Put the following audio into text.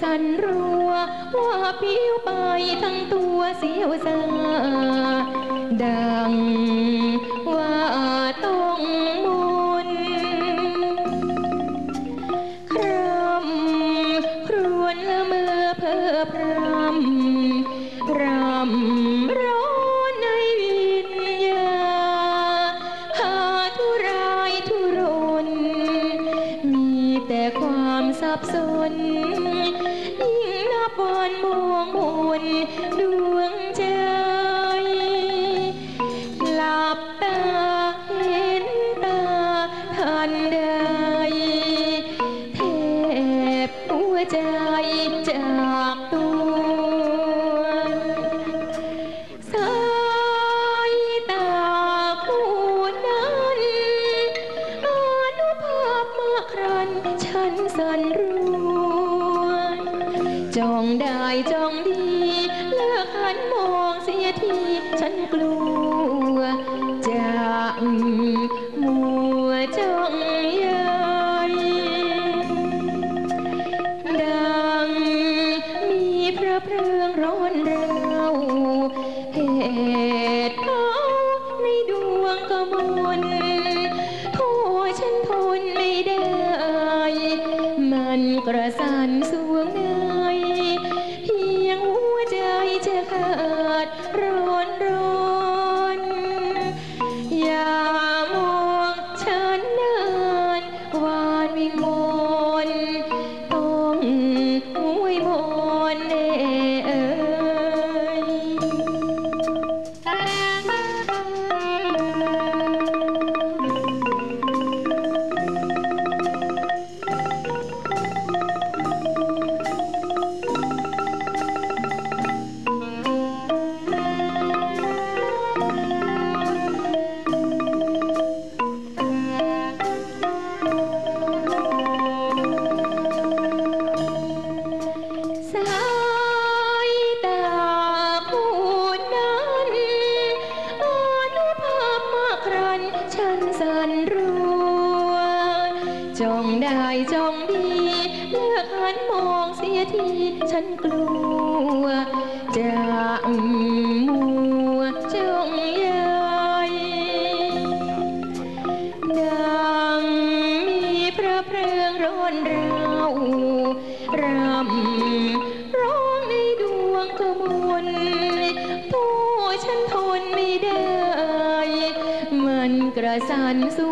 สันรัวว่าผิวไปทั้งตัวเสียวซาดังว่าต้องมุนครำครวนละเมอเพ้อพรำรำ งนับวันมองมนดวงใจ หลับตาเห็นตาทันใดเทพหัวใจจากตัว จ้องได้จ้องดีเลิกหันมองเสียที ฉันกลัวจะมัวจ้องใยดังมีพระเพลิงร้อนเร้าเหตุเผาในดวงกมลโทษฉันทนไม่ได้ มันกระสันส นสันรัวจ้องได้จ้องดีเลือกหันมองเสียที ฉันกลัว จะมัวจ้องใยดังมีพระเพลิงร้อนเร้ารำ ผู้ฉั